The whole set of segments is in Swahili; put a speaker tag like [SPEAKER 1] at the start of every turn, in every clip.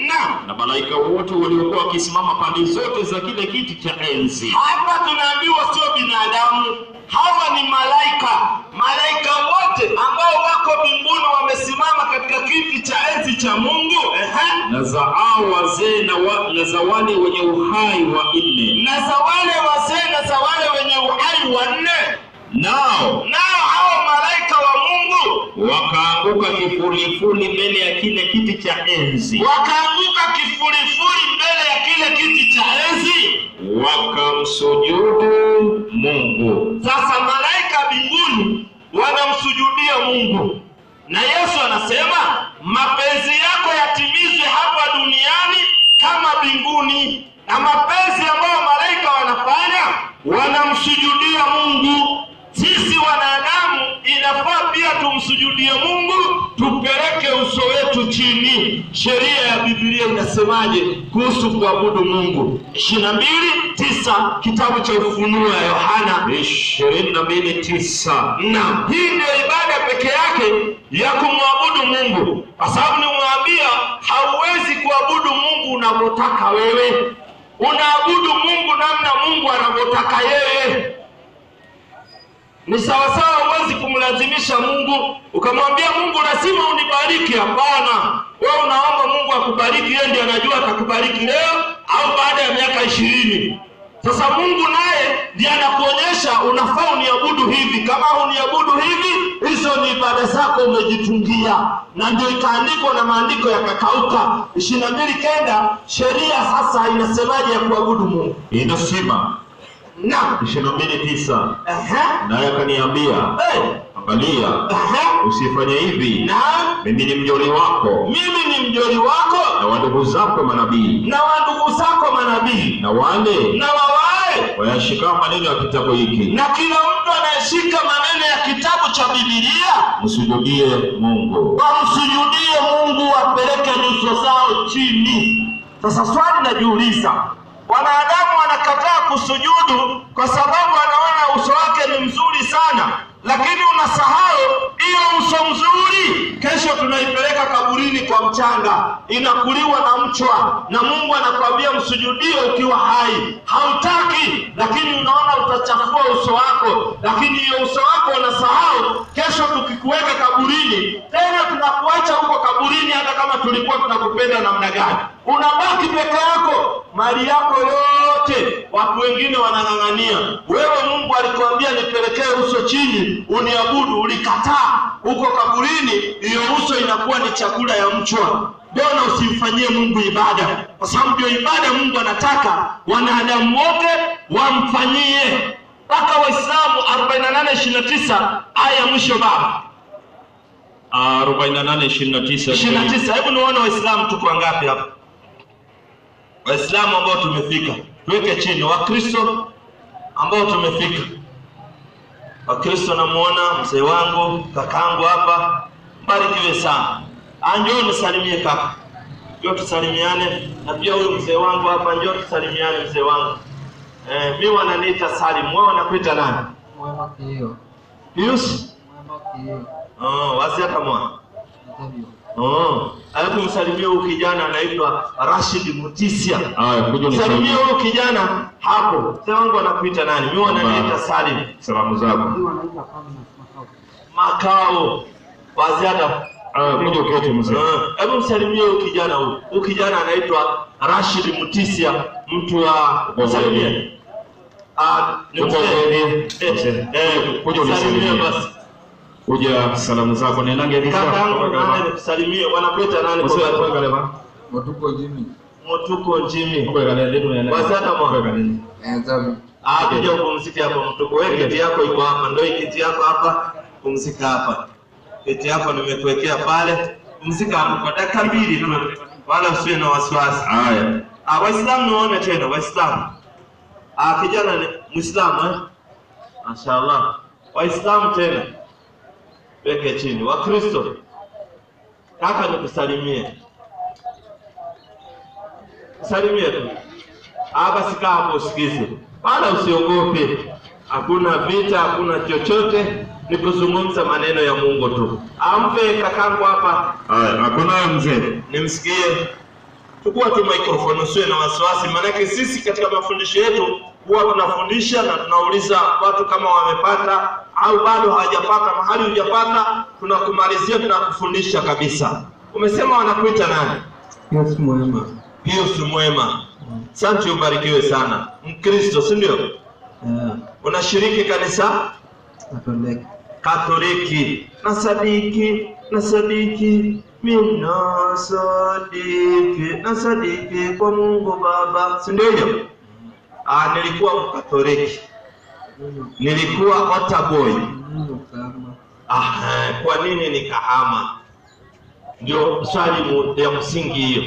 [SPEAKER 1] na
[SPEAKER 2] na malaika wote waliokuwa wakisimama pande zote za kile kiti cha enzi.
[SPEAKER 1] Hapa tunaambiwa sio binadamu, hawa ni malaika. Malaika wote ambao wako mbinguni wamesimama katika kiti cha enzi cha Mungu. Ehe,
[SPEAKER 2] na za hao wazee na, wa, na za wale wenye uhai wa nne.
[SPEAKER 1] Na za wale wazee na za wale wenye uhai wanne,
[SPEAKER 2] nao
[SPEAKER 1] nao hao malaika wa Mungu
[SPEAKER 2] wakaanguka kifulifuli mbele ya kile kiti cha enzi.
[SPEAKER 1] wakaanguka kifurifuri mbele ya kile kiti cha enzi.
[SPEAKER 2] wakamsujudu Mungu.
[SPEAKER 1] Sasa malaika mbinguni wanamsujudia Mungu, na Yesu anasema mapenzi yako yatimizwe hapa duniani kama binguni Na mapenzi ambayo malaika wanafanya, wanamsujudia Mungu. Sisi wanadamu inafaa pia tumsujudie Mungu, tupeleke uso wetu chini. Sheria ya Biblia inasemaje kuhusu kuabudu Mungu? ishirini na mbili tisa kitabu cha Ufunuo ya Yohana
[SPEAKER 2] ishirini na mbili tisa
[SPEAKER 1] na hii ndio ibada peke yake ya kumwabudu Mungu, kwa sababu nimwambia, hauwezi kuabudu Mungu unavyotaka wewe. Unaabudu Mungu namna Mungu anavyotaka yeye. Ni sawasawa, huwezi kumlazimisha Mungu ukamwambia Mungu lazima unibariki. Hapana, wewe unaomba Mungu akubariki, yeye ndiye anajua atakubariki leo au baada ya miaka ishirini. Sasa Mungu naye ndiye anakuonyesha unafaa uniabudu hivi. Kama uniabudu hivi, hizo ni ibada zako umejitungia, na ndio ikaandikwa na maandiko yakakauka. ishirini na mbili kenda sheria sasa inasemaje ya kuabudu Mungu?
[SPEAKER 2] inasema
[SPEAKER 1] Na
[SPEAKER 2] ishirini na mbili tisa. Naye akaniambia angalia usifanye hivi. Mimi ni mjoli wako.
[SPEAKER 1] Mimi ni mjoli wako.
[SPEAKER 2] Na wandugu zako manabii.
[SPEAKER 1] Na wandugu zako manabii.
[SPEAKER 2] Na wale
[SPEAKER 1] na wawae
[SPEAKER 2] wayashikao maneno ya kitabu hiki.
[SPEAKER 1] Na kila mtu anayeshika maneno ya kitabu cha bibilia
[SPEAKER 2] msujudie Mungu.
[SPEAKER 1] wamsujudie Mungu, wapeleke nyuso zao chini. Sasa swali najiuliza, wanadamu wanakataa kusujudu kwa sababu anaona uso wake ni mzuri sana, lakini unasahau hiyo uso mzuri, kesho tunaipeleka kaburini kwa mchanga, inakuliwa na mchwa, na Mungu anakwambia msujudie ukiwa hai. Hautaki, lakini unaona utachafua uso wako, lakini hiyo uso wako unasahau. Kesho tukikuweka kaburini tena, tunakuacha huko kaburini, hata kama tulikuwa tunakupenda namna gani, unabaki peke yako, mali yako yote watu wengine wanang'ang'ania. Wewe Mungu alikuambia nipelekee uso chini uniabudu, ulikataa. Huko kaburini, hiyo uso inakuwa ni chakula ya mchwa. Mbona usimfanyie Mungu ibada? Kwa sababu ndio ibada Mungu anataka wanadamu wote wamfanyie. Mpaka Waislamu 48:29 aya mwisho baba
[SPEAKER 2] 48:29 29
[SPEAKER 1] 29. Hebu nione Waislamu tuko ngapi hapa? Waislamu ambao tumefika, tuweke chini. Wakristo ambao tumefika, Wakristo namuona mzee wangu kakangu hapa, mbarikiwe sana. Anjoo Njoo nisalimie kaka, njoo tusalimiane, na pia huyu mzee wangu hapa, njoo tusalimiane mzee wangu. Eh, mi wananiita Salim, wewe wanakuita nani?
[SPEAKER 3] Mwema kiyo. Kiyo.
[SPEAKER 1] Oh, wasi hata mwana
[SPEAKER 3] Ndio.
[SPEAKER 1] Oh, alafu msalimie huyu kijana anaitwa Rashid Mutisia.
[SPEAKER 2] haya kuja
[SPEAKER 1] Msalimie
[SPEAKER 2] Salimie
[SPEAKER 1] huyu kijana hapo. Mzee wangu anakuita nani? Mimi wananiita Salim.
[SPEAKER 2] salamu zako
[SPEAKER 3] Makao.
[SPEAKER 1] Makao. Waziada.
[SPEAKER 2] haya kuja uketi mzee
[SPEAKER 1] Eh, Hebu msalimie huyu kijana huyu. Huyu kijana anaitwa Rashid Mutisia, mtu wa msalimie. Ah, ni
[SPEAKER 2] kweli?
[SPEAKER 1] mzee. Eh, eh,
[SPEAKER 2] Kuja unisalimie.
[SPEAKER 1] msalimie basi.
[SPEAKER 2] Kuja salamu zako nenange
[SPEAKER 1] Kaka yangu salimie bwana Wanakuita nani kwa sababu?
[SPEAKER 3] motuko Jimmy.
[SPEAKER 1] Motuko Njimi.
[SPEAKER 2] Wazata
[SPEAKER 1] Wazata mwa.
[SPEAKER 3] Eh, Zabi.
[SPEAKER 1] Ah, kuja upumzike hapa mtuko. Wewe kiti yako iko hapa, ndio kiti yako hapa. Pumzika hapa. Kiti yako nimekuwekea pale. Pumzika hapo kwa dakika mbili tu. Wala usiwe na wasiwasi.
[SPEAKER 2] haya
[SPEAKER 1] Ah, Waislamu naona tena Waislamu. Ah, kijana ni Muislamu eh? Mashaallah. Waislamu tena. Weke chini. Wakristo. Kaka nikusalimie. Salimie tu. hapa, sikaa kaa hapo usikize. Wala usiogope. Hakuna vita, hakuna chochote. Ni kuzungumza maneno ya Mungu tu. Ampe kakangu hapa
[SPEAKER 2] haya hakuna mzee
[SPEAKER 1] nimsikie. chukua tu mikrofoni, usiwe na wasiwasi maanake sisi katika mafundisho yetu huwa tunafundisha na tunauliza watu kama wamepata au bado hawajapata mahali hujapata tunakumalizia tunakufundisha kabisa. Umesema wanakuita nani?
[SPEAKER 3] Pius mwema.
[SPEAKER 1] pius mwema. Santi ubarikiwe sana. Mkristo si ndio?
[SPEAKER 3] Yeah.
[SPEAKER 1] unashiriki kanisa?
[SPEAKER 3] Katoliki.
[SPEAKER 1] Katoliki. Na sadiki na sadiki mina sadiki na sadiki kwa Mungu Baba, si ndio hiyo? Ah, nilikuwa Mkatoliki, nilikuwa Otaboy. Ah, kwa nini nikahama? Ndio swali ya msingi hiyo.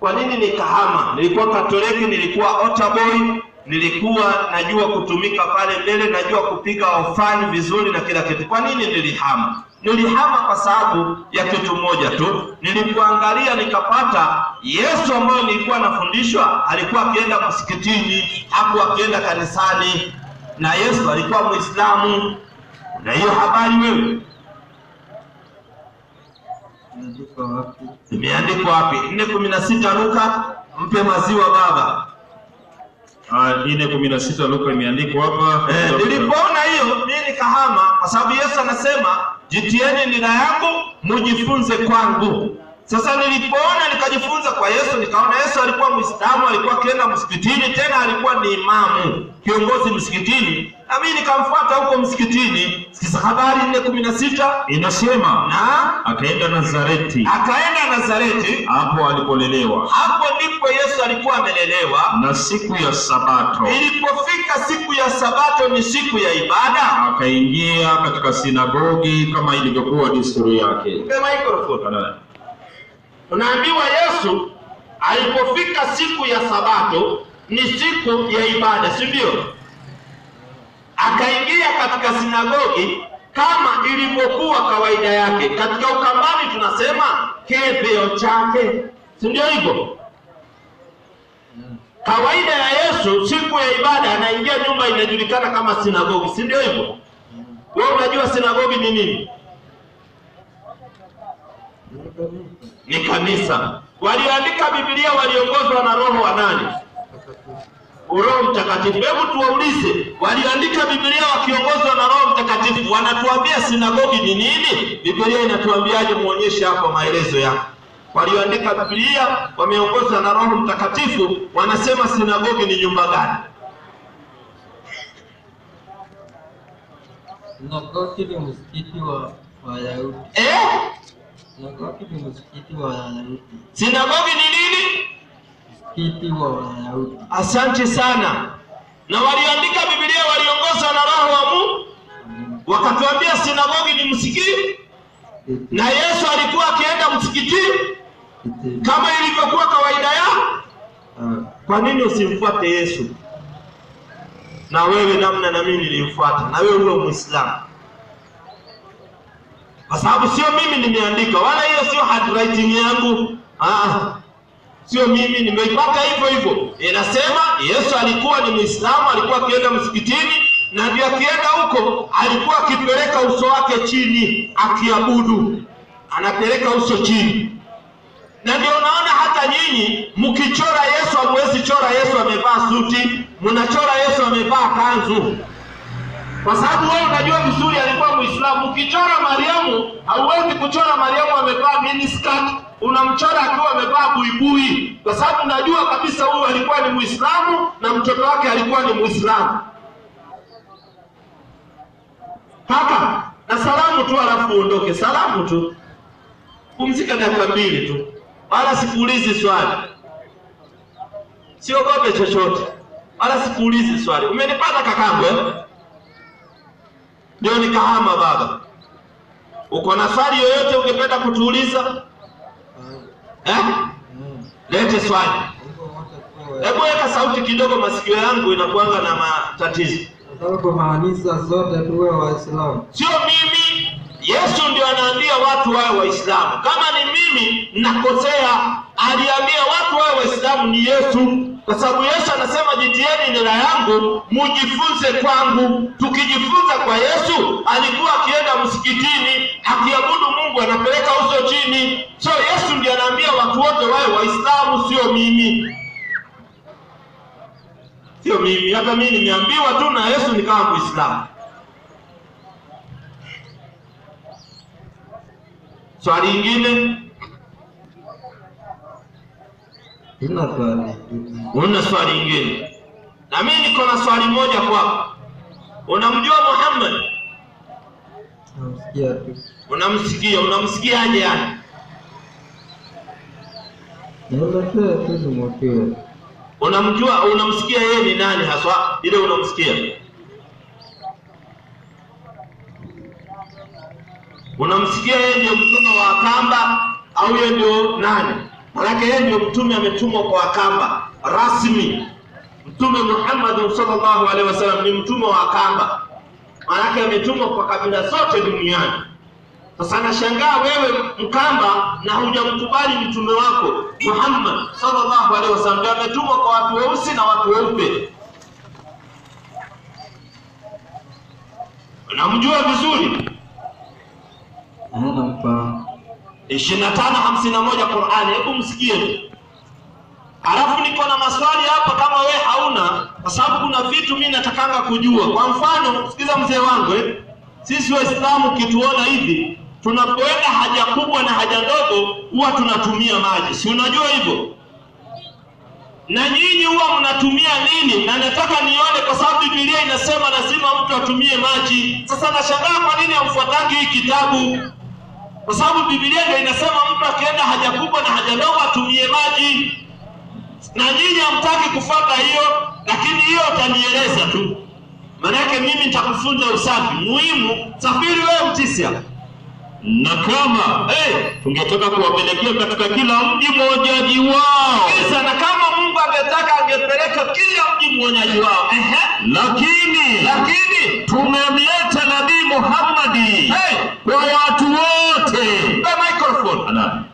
[SPEAKER 1] Kwa nini nikahama? Nilikuwa Katoliki, nilikuwa Otaboy, nilikuwa najua kutumika pale mbele, najua kupiga ofani vizuri na kila kitu. Kwa nini nilihama? Nilihama kwa sababu ya kitu moja tu. Nilipoangalia nikapata Yesu ambayo nilikuwa nafundishwa alikuwa akienda msikitini, hakuwa akienda kanisani, na Yesu alikuwa Muislamu. Na hiyo habari wewe
[SPEAKER 3] Imeandikwa wapi?
[SPEAKER 1] nne kumi na sita Luka, mpe maziwa baba.
[SPEAKER 2] Ah, nne kumi na sita Luka imeandikwa hapa.
[SPEAKER 1] Eh, nilipoona hiyo mimi nikahama, kwa sababu Yesu anasema jitieni nira yangu mujifunze kwangu. Sasa nilipoona nikajifunza kwa Yesu, nikaona Yesu alikuwa Muislamu, alikuwa akienda msikitini, tena alikuwa ni imamu kiongozi msikitini, na mimi nikamfuata huko msikitini. Sikiza habari nne kumi na sita
[SPEAKER 2] Inasema
[SPEAKER 1] na
[SPEAKER 2] akaenda Nazareti,
[SPEAKER 1] akaenda Nazareti.
[SPEAKER 2] hapo alipolelewa,
[SPEAKER 1] Hapo ndipo Yesu alikuwa amelelewa.
[SPEAKER 2] na siku ya Sabato
[SPEAKER 1] Ilipofika siku ya Sabato, ni siku ya ibada.
[SPEAKER 2] akaingia katika sinagogi kama ilivyokuwa desturi yake.
[SPEAKER 1] Unaambiwa Yesu alipofika siku ya Sabato ni siku ya ibada, si ndio? Akaingia katika sinagogi kama ilivyokuwa kawaida yake. Katika Ukambani tunasema kebeo chake, si ndio hivyo? Kawaida ya Yesu siku ya ibada anaingia nyumba inajulikana kama sinagogi, si ndio hivyo? Wewe unajua sinagogi ni nini? Ni kanisa. Walioandika Biblia waliongozwa na Roho wa nani? Roho Mtakatifu. Hebu tuwaulize, walioandika Biblia wakiongozwa na Roho Mtakatifu wanatuambia sinagogi ni nini? Biblia inatuambiaje? Muonyeshe hapo maelezo yake. Walioandika Biblia wameongozwa na Roho Mtakatifu, wanasema sinagogi ni nyumba gani?
[SPEAKER 3] Sinagogi ni msikiti wa Wayahudi.
[SPEAKER 1] Eh?
[SPEAKER 3] Sinagogi ni msikiti wa Wayahudi.
[SPEAKER 1] Sinagogi ni nini?
[SPEAKER 3] Msikiti wa Wayahudi.
[SPEAKER 1] Asante sana. Na waliandika Biblia waliongozwa na Roho wa Mungu, wakatuambia sinagogi ni msikiti, na Yesu alikuwa akienda msikitini
[SPEAKER 3] Msikiti.
[SPEAKER 1] kama ilivyokuwa kawaida yao.
[SPEAKER 3] Ah,
[SPEAKER 1] Kwa nini usimfuate Yesu? Na wewe namna na mimi nilimfuata, na wewe uwe Muislamu, kwa sababu sio mimi nimeandika, wala hiyo sio handwriting yangu. Ah, sio mimi nimeipata hivyo hivyo. Inasema Yesu alikuwa ni Muislamu, alikuwa akienda msikitini, na ndio akienda huko alikuwa akipeleka uso wake chini akiabudu, anapeleka uso chini na ndio unaona hata nyinyi mkichora Yesu hamwezi chora Yesu amevaa suti, mnachora Yesu amevaa kanzu, kwa sababu wewe unajua vizuri alikuwa Muislamu. Ukichora Mariamu hauwezi kuchora Mariamu amevaa miniskirt, unamchora akiwa amevaa buibui, kwa sababu najua kabisa huyu alikuwa ni Muislamu na mtoto wake alikuwa ni Muislamu. Hapa na salamu tu, alafu uondoke. Salamu tu, pumzika dakika mbili tu wala sikuulizi swali, siogope chochote, wala sikuulizi swali. Umenipata kakangu eh? Ndio nikahama baba. Uko na swali yoyote ungependa kutuuliza eh? Lete swali. Hebu weka sauti kidogo, masikio yangu inakuanga na matatizo.
[SPEAKER 3] Kumaanisha zote tuwe Waislamu.
[SPEAKER 1] Sio mimi. Yesu ndio anaambia watu wawe Waislamu. Kama ni mimi nakosea, aliambia watu wawe Waislamu ni Yesu, kwa sababu Yesu anasema jitieni nira yangu mujifunze kwangu. Tukijifunza kwa Yesu, alikuwa akienda msikitini akiabudu Mungu, anapeleka uso chini. So Yesu ndiye anaambia watu wote wawe Waislamu, sio mimi, sio mimi. Hata mimi nimeambiwa tu na Yesu nikawa Muislamu. Swali ingine
[SPEAKER 3] Sina swali
[SPEAKER 1] una swali ingine? Na mimi niko na swali moja kwako. Unamjua Muhammad?
[SPEAKER 3] Namsikia tu.
[SPEAKER 1] Unamsikia? Unamsikiaje yani?
[SPEAKER 3] Nielekee tu nimwekee.
[SPEAKER 1] Unamjua, unamsikia yeye ni nani haswa? Ile unamsikia unamsikia yeye ndio mtume wa kamba au yeye ndio nani? Manake yeye ndio mtume ametumwa kwa akamba rasmi. Mtume Muhammad sallallahu alaihi wasallam ni mtume wa kamba, manake ametumwa kwa kabila zote duniani. Sasa nashangaa wewe mkamba na hujamkubali mtume wako Muhammad sallallahu alaihi wasallam, ndio ametumwa kwa watu weusi na watu weupe. Namjua vizuri, 25:51 Qur'ani, hebu msikie. Alafu niko na maswali hapa kama we hauna, kwa sababu kuna vitu mimi natakanga kujua. Kwa mfano, sikiza mzee wangu eh. Sisi Waislamu kituona hivi tunapoenda haja kubwa na haja ndogo huwa tunatumia maji, si unajua hivyo? Na nyinyi huwa mnatumia nini? Na nataka nione, kwa sababu Biblia inasema lazima mtu atumie maji. Sasa nashangaa kwa nini hamfuatangi hii kitabu kwa sababu Biblia ndio inasema mtu akienda haja kubwa na haja ndogo atumie maji, na nyinyi hamtaki kufuata hiyo, lakini hiyo utanieleza tu, maanake mimi nitakufunza usafi. Muhimu. Safiri wewe Mtisia,
[SPEAKER 2] na kama
[SPEAKER 1] hey,
[SPEAKER 2] tungetaka kuwapelekea katika kila mji mmojaji wao,
[SPEAKER 1] kisa na kama Mungu angetaka angepeleka kila mji mwonyaji wao,
[SPEAKER 2] lakini
[SPEAKER 1] lakini
[SPEAKER 2] tumemleta Nabii Muhammadi
[SPEAKER 1] hey,
[SPEAKER 2] kwa watu wote.
[SPEAKER 1] the microphone
[SPEAKER 2] Ana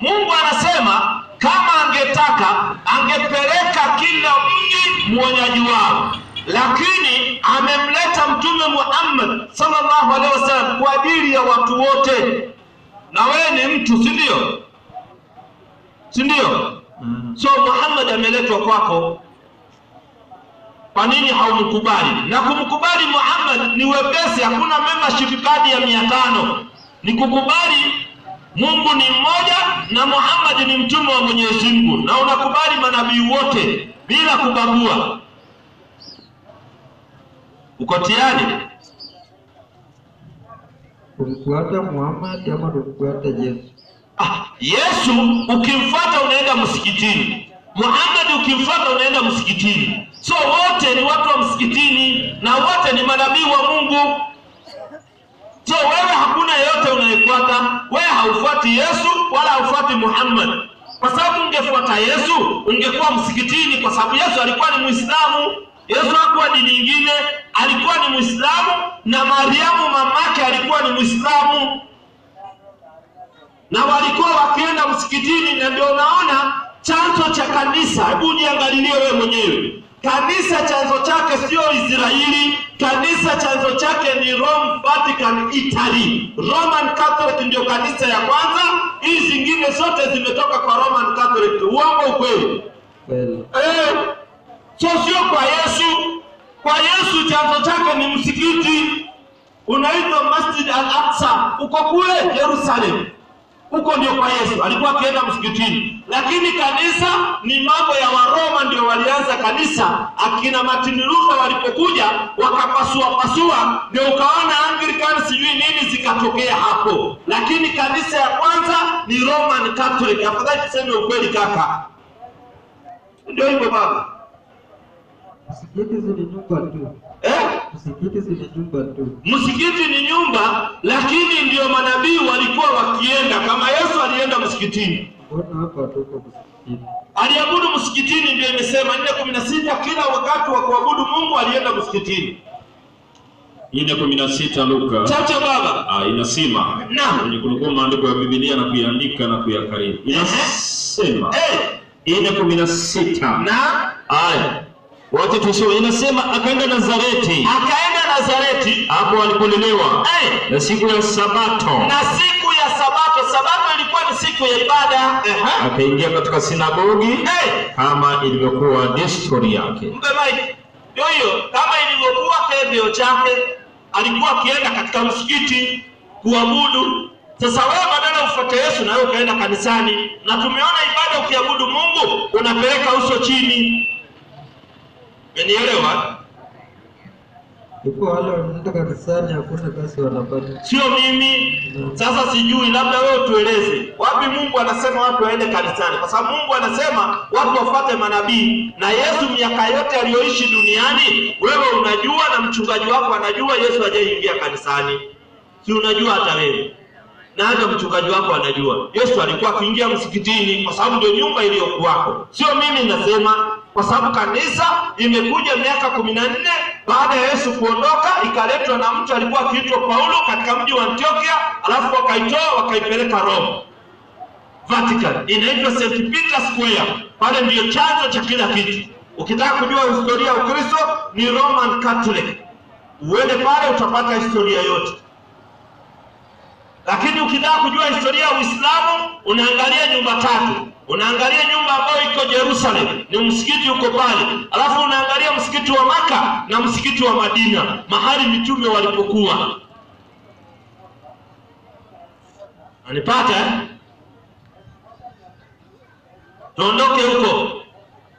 [SPEAKER 1] Mungu anasema kama angetaka angepeleka kila mji mwonyaji wao, lakini amemleta Mtume Muhammad sallallahu alaihi wasallam kwa ajili ya watu wote. Na wewe ni mtu, si ndio? Si ndio?
[SPEAKER 3] Mm.
[SPEAKER 1] So Muhammad ameletwa kwako, kwa nini haumkubali? Na kumkubali Muhammad ni wepesi, hakuna membership kadi ya mia tano. Ni kukubali Mungu ni mmoja na Muhammad ni mtume wa Mwenyezi Mungu, na unakubali manabii wote bila kubagua. Uko tayari?
[SPEAKER 3] Kumfuata Muhammad ama kumfuata Yesu?
[SPEAKER 1] Ah, Yesu ukimfuata unaenda msikitini, Muhammad ukimfuata unaenda msikitini. So wote ni watu wa msikitini na wote ni manabii wa Mungu. So wewe hakuna yeyote unayefuata, wewe haufuati Yesu wala haufuati Muhammad, kwa sababu ungefuata Yesu ungekuwa msikitini, kwa sababu Yesu alikuwa ni Muislamu. Yesu hakuwa dini nyingine, alikuwa ni Muislamu, na Mariamu mamake alikuwa ni Muislamu na walikuwa wakienda msikitini, na ndio unaona chanzo cha kanisa. Hebu niangalilie wewe mwenyewe, kanisa chanzo chake sio Israeli. Kanisa chanzo chake ni Rome, Vatican, Italy. Roman Catholic ndio kanisa ya kwanza, hizi zingine zote zimetoka kwa Roman Catholic. Uongo ukweli?
[SPEAKER 3] Kweli.
[SPEAKER 1] Eh, so sio kwa Yesu. Kwa Yesu chanzo chake ni msikiti unaitwa Masjid Al-Aqsa, uko kule Yerusalem. Huko ndio kwa Yesu alikuwa akienda msikitini, lakini kanisa ni mambo ya Waroma, ndio walianza kanisa. Akina Martin Luther walipokuja wakapasua pasua, ndio ukaona Anglican sijui nini zikatokea hapo, lakini kanisa ya kwanza ni Roman Catholic. Afadhali tuseme ukweli kaka, ndio hivyo baba
[SPEAKER 3] Msikiti si ni nyumba tu.
[SPEAKER 1] eh?
[SPEAKER 3] Msikiti si ni nyumba tu.
[SPEAKER 1] Msikiti ni nyumba, lakini ndio manabii walikuwa wakienda. Kama Yesu alienda msikitini,
[SPEAKER 3] Mbona hapa tuko msikitini?
[SPEAKER 1] aliabudu msikitini, ndio imesema nne kumi na sita kila wakati wa kuabudu Mungu alienda msikitini.
[SPEAKER 2] nne kumi na sita Luka
[SPEAKER 1] Chacha baba,
[SPEAKER 2] ah, inasema
[SPEAKER 1] Naam.
[SPEAKER 2] kwenye kunukuu maandiko ya Biblia na kuiandika na kuyakariri, inasema
[SPEAKER 1] eh,
[SPEAKER 2] nne kumi na sita
[SPEAKER 1] na
[SPEAKER 2] aya wote tusome, inasema akaenda Nazareti,
[SPEAKER 1] akaenda Nazareti.
[SPEAKER 2] Hapo alipolelewa,
[SPEAKER 1] eh,
[SPEAKER 2] na siku ya Sabato.
[SPEAKER 1] Na siku ya Sabato. Sabato ilikuwa ni siku ya ibada. Ehe.
[SPEAKER 2] akaingia katika sinagogi
[SPEAKER 1] hey,
[SPEAKER 2] kama ilivyokuwa desturi yake.
[SPEAKER 1] Mbe Mike, hiyo hiyo. Kama ilivyokuwa kevyo chake alikuwa akienda katika msikiti kuabudu. Sasa wewe badala ufuate yesu na wewe ukaenda kanisani na tumeona ibada ukiabudu mungu unapeleka uso chini umenielewa?
[SPEAKER 3] Iko wale wanaenda kanisani hakuna kazi wanapata.
[SPEAKER 1] sio mimi. Sasa sijui labda wewe tueleze. wapi mungu anasema watu waende kanisani? Kwa sababu mungu anasema watu wafuate manabii. Na yesu miaka yote aliyoishi duniani wewe unajua na mchungaji wako anajua yesu hajaingia kanisani. Si unajua hata wewe na hata mchungaji wako anajua. Yesu alikuwa akiingia msikitini kwa sababu ndio nyumba iliyokuwako. Sio mimi nasema kwa sababu kanisa imekuja miaka kumi na nne baada ya yesu kuondoka ikaletwa na mtu alikuwa akiitwa paulo katika mji wa antiokia alafu wakaitoa wakaipeleka roma vatican. Inaitwa st peter square. Pale ndiyo chanzo cha kila kitu. Ukitaka kujua historia ya ukristo ni roman catholic. Uende pale utapata historia yote lakini ukitaka kujua historia ya uislamu unaangalia nyumba tatu. Unaangalia nyumba ambayo iko jerusalem ni msikiti uko pale. Alafu unaangalia msikiti wa maka na msikiti wa madina mahali mitume walipokuwa. Anipata eh? tuondoke huko.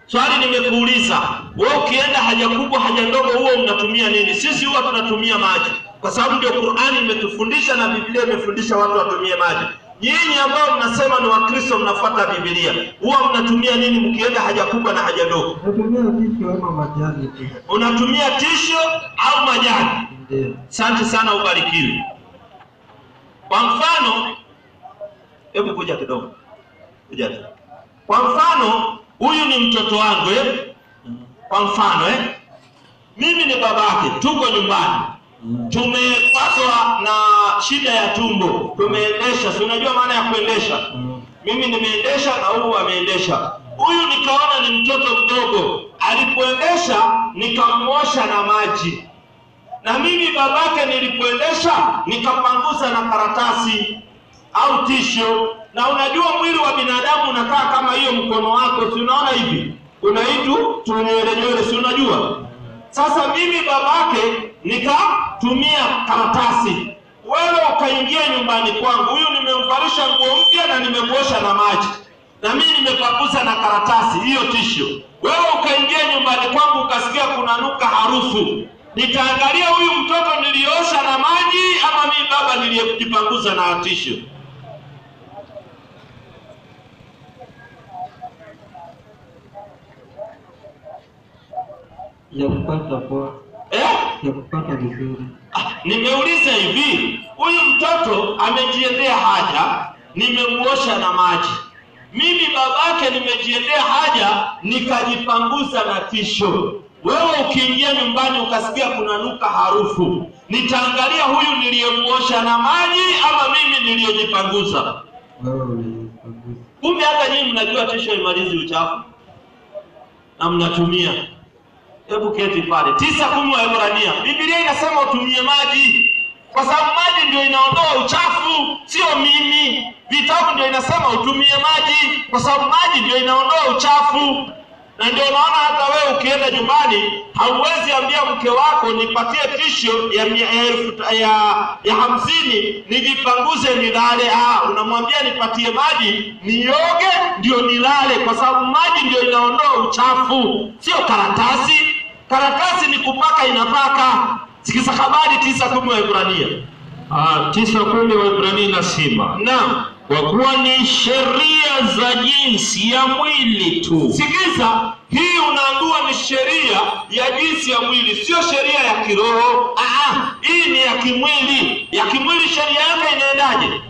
[SPEAKER 1] Swali nimekuuliza. Wewe ukienda haja kubwa haja ndogo huo unatumia nini? Sisi huwa tunatumia maji kwa sababu ndio qurani imetufundisha na biblia imefundisha watu watumie maji. Nyinyi ambao mnasema ni wakristo mnafuata biblia. Huwa mnatumia nini mkienda haja kubwa na haja ndogo?
[SPEAKER 3] Unatumia tisho ama majani
[SPEAKER 1] unatumia tisho au majani?
[SPEAKER 3] Ndio.
[SPEAKER 1] asante sana ubarikiwe. Kwa mfano hebu kuja kidogo. Kuja tu. Kwa mfano huyu ni mtoto wangu eh? kwa mfano eh? mimi ni babake tuko nyumbani tumepatwa na shida ya tumbo. Tumeendesha si unajua maana ya kuendesha? Mimi nimeendesha na huyu ameendesha. Huyu nikaona ni mtoto mdogo. Alipoendesha nikamwosha na maji. Na mimi babake nilipoendesha nikapanguza na karatasi au tisho na unajua mwili wa binadamu unakaa kama hiyo mkono wako si unaona hivi? Unaitu tunywele nywele si unajua? Sasa mimi babake nikatumia karatasi wewe ukaingia nyumbani kwangu huyu nimemvalisha nguo mpya na nimemwosha na maji na mimi nimepakuza na karatasi hiyo tisho wewe ukaingia nyumbani kwangu ukasikia kuna nuka harufu nitaangalia huyu mtoto niliosha na maji ama mimi baba niliyejipanguza na tisho
[SPEAKER 3] Ya kupata poa.
[SPEAKER 1] eh?
[SPEAKER 3] Ya kupata vizuri.
[SPEAKER 1] Ah, nimeuliza hivi huyu mtoto amejiendea haja nimemuosha na maji. Mimi babake nimejiendea haja nikajipanguza na tisho. Wewe ukiingia nyumbani ukasikia kuna nuka harufu. Nitaangalia huyu niliyemuosha na maji ama mimi
[SPEAKER 3] niliyojipanguza
[SPEAKER 1] kumbe hata nyinyi mnajua tisho imalizi uchafu. Na mnatumia hebu keti pale. Tisa kumi Waebrania. Biblia inasema utumie maji. Kwa sababu maji ndio inaondoa uchafu sio mimi. Vitabu ndio inasema utumie maji. Kwa sababu maji ndio inaondoa uchafu. Na ndio unaona hata wewe ukienda nyumbani hauwezi ambia mke wako nipatie tisho ya, ya, ya hamsini nijipanguze nilale. Ah, unamwambia nipatie maji nioge ndio nilale. Kwa sababu maji ndio inaondoa uchafu. Sio karatasi karatasi ni kupaka inapaka sikiza habari tisa kumi wa Ibrania
[SPEAKER 2] Ah, tisa kumi Waibrania inasema
[SPEAKER 1] na
[SPEAKER 2] kwa kuwa ni sheria za jinsi ya mwili tu
[SPEAKER 1] Sikiza, hii unaambiwa ni sheria ya jinsi ya mwili, sio sheria ya kiroho. ah, hii ni ya kimwili. Ya kimwili sheria yake inaendaje?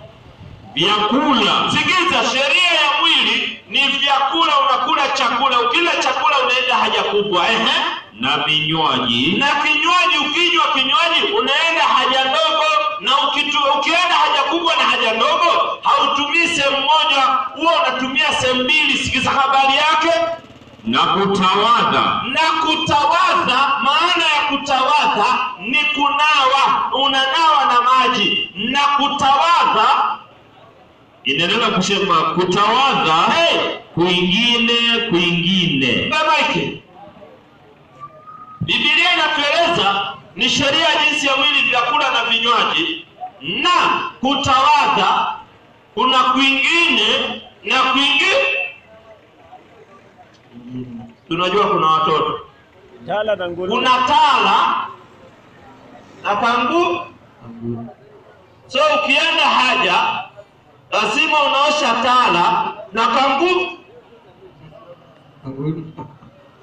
[SPEAKER 2] vyakula
[SPEAKER 1] Sikiza, sheria ya mwili ni vyakula. Unakula chakula, ukila chakula unaenda haja kubwa, ehe.
[SPEAKER 2] Na vinywaji
[SPEAKER 1] Na kinywaji, ukinywa kinywaji unaenda haja ndogo, na ukitu, ukienda haja kubwa na haja ndogo hautumii sehemu moja, huwa unatumia sehemu mbili. Sikiza habari yake
[SPEAKER 2] na kutawadha
[SPEAKER 1] na kutawadha maana ya kutawadha ni kunawa unanawa na maji na kutawadha
[SPEAKER 2] inaendelea kusema kutawadha
[SPEAKER 1] Hey!
[SPEAKER 2] kwingine kwingine.
[SPEAKER 1] Biblia inatueleza ni sheria jinsi ya mwili, vyakula na vinywaji, na kutawadha kuna kwingine na kwingine. Tunajua kuna watoto,
[SPEAKER 4] Tala na ngulu.
[SPEAKER 1] kuna tala na kangu. So ukienda haja lazima unaosha tala na kangu.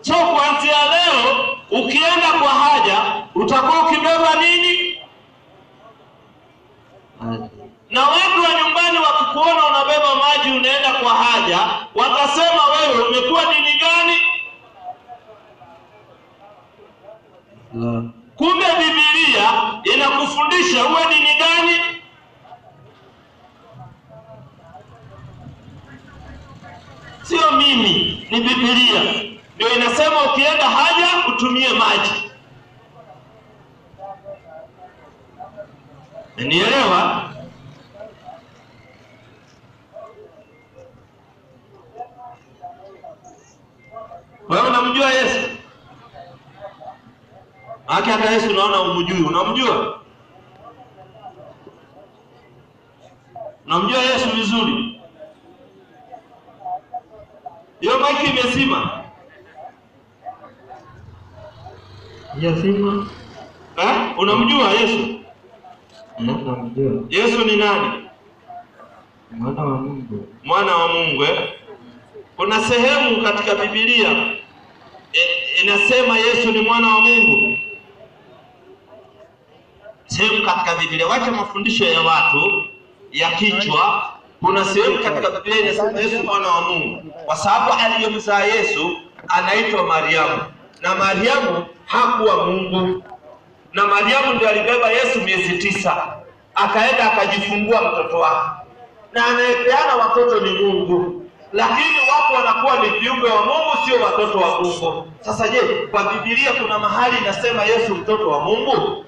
[SPEAKER 1] So kuanzia leo ukienda kwa haja utakuwa ukibeba nini? Na watu wa nyumbani wakikuona unabeba maji unaenda kwa haja, watasema wewe umekuwa dini gani? Kumbe Biblia inakufundisha uwe dini gani? Sio mimi, ni Biblia ndio inasema ukienda haja utumie maji. Nielewa? Wewe unamjua Yesu? Haki hata Yesu unaona umjui, unamjua? Unamjua Yesu vizuri? Hiyo maiki imezima.
[SPEAKER 3] Yasima.
[SPEAKER 1] Eh? Unamjua Yesu?
[SPEAKER 3] Unamjua.
[SPEAKER 1] Yesu ni nani?
[SPEAKER 3] Mwana wa Mungu.
[SPEAKER 1] Mwana wa Mungu eh? Kuna sehemu katika Biblia e, inasema Yesu ni mwana wa Mungu. Sehemu katika Biblia, wacha mafundisho ya watu ya kichwa. Kuna sehemu katika Biblia inasema Yesu mwana wa Mungu, kwa sababu aliyemzaa Yesu anaitwa Mariamu, na Mariamu hakuwa Mungu, na Mariamu ndio alibeba Yesu miezi tisa, akaenda akajifungua mtoto wake, na anayepeana watoto ni Mungu, lakini watu wanakuwa ni viumbe wa Mungu, sio watoto wa Mungu. Sasa je, kwa Biblia kuna mahali inasema Yesu mtoto wa Mungu?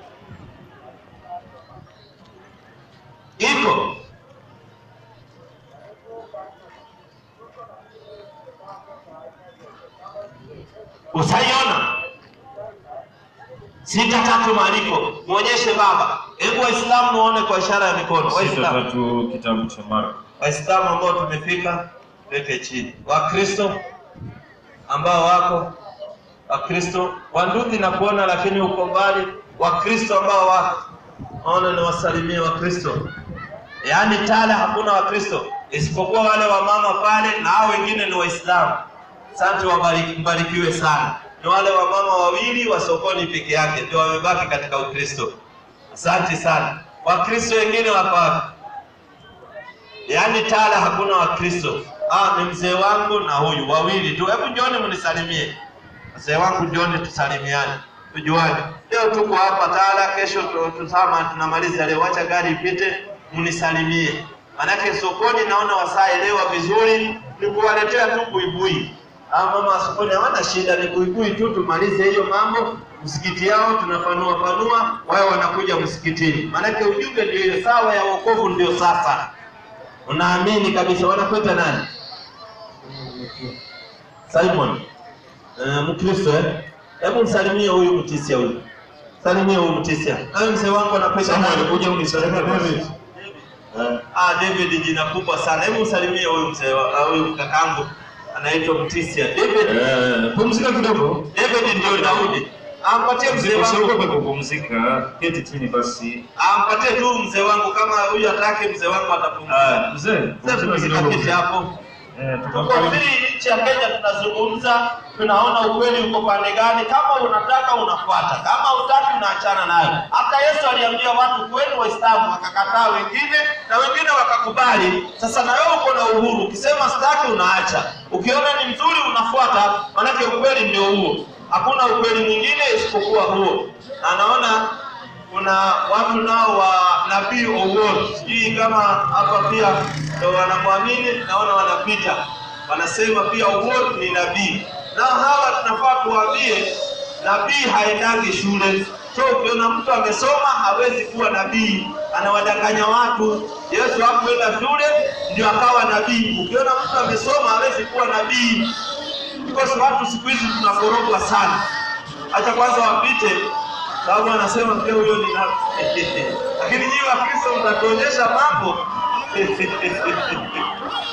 [SPEAKER 1] Iko usaiona sita tatu maandiko, muonyeshe baba. Hebu Waislamu muone kwa ishara ya mikono.
[SPEAKER 2] Sita
[SPEAKER 1] Waislamu
[SPEAKER 2] tatu kitabu cha Marko.
[SPEAKER 1] Waislamu ambao tumefika weke chini, Wakristo ambao wako Wakristo wanduthi na kuona, lakini uko mbali. Wakristo ambao wako naona ni wasalimie Wakristo, yaani Tala hakuna Wakristo isipokuwa wale wamama pale, na hao wengine ni Waislamu. Asante, wabariki- mbarikiwe sana. Ni wale wamama wawili wa sokoni peke yake ndio wamebaki katika Ukristo. Asante sana. Wakristo wengine wako wapi? Yaani Tala hakuna Wakristo. Ah, ni mzee wangu na huyu wawili tu. Hebu njoni mnisalimie. Mzee wangu njoni tusalimiane. Tujuane. Leo tuko hapa Tala, kesho tu- tutama tunamaliza leo. Wacha gari ipite mnisalimie. Manake sokoni naona wasaelewa vizuri nikuwaletea tu buibui. Ah, mama sokoni hawana shida, ni kuikui tu, tumalize hiyo mambo. Msikiti yao tunafanua panua, wao wanakuja msikitini. Maanake ujumbe ndio ile sawa ya wokovu ndio sasa. Unaamini kabisa. Wanakwenda nani? Simon. Uh, Mkristo eh? Hebu msalimie huyu mtisia huyu. Salimie huyu mtisia. Hayo mzee wangu anakuita nani? Kuja unisalimie David. Ah, David jina kubwa sana. Hebu msalimie huyu mzee huyu kakangu anaitwa Mtisia. David.
[SPEAKER 2] Eh, pumzika kidogo.
[SPEAKER 1] David ndio Daudi. Ampatie mzee wangu.
[SPEAKER 2] kwa kupumzika. Keti chini basi.
[SPEAKER 1] Ampatie tu mzee wangu kama huyu atake mzee wangu atapumzika.
[SPEAKER 2] Mzee,
[SPEAKER 1] mzee, hapo.
[SPEAKER 2] Eh,
[SPEAKER 1] Tuko
[SPEAKER 2] tukakaribisha.
[SPEAKER 1] nchi ya Kenya, tunazungumza, tunaona ukweli uko pande gani. Kama unataka unafuata, kama hutaki unaachana nayo. Hata Yesu aliambia watu kweli, Waislamu wakakataa wengine na wengine wakakubali. Sasa na wewe uko na uhuru, ukisema sitaki unaacha, ukiona ni mzuri unafuata, maanake ukweli ndio huo. Hakuna ukweli mwingine isipokuwa huo, na naona kuna watu nao wa nabii uongo, sijui kama hapa pia ndio wanamwamini, naona wanapita wanasema pia uongo ni nabii, na hawa tunafaa tuwaambie nabii haendangi shule. So ukiona mtu amesoma hawezi kuwa nabii, anawadanganya watu. Yesu hakuenda shule ndio akawa nabii. Ukiona mtu amesoma hawezi kuwa nabii, kwa sababu watu siku hizi tunakorogwa sana. Acha kwanza wapite sababu anasema pia huyo ni nafsi, lakini nyinyi Wakristo mtatuonyesha mambo.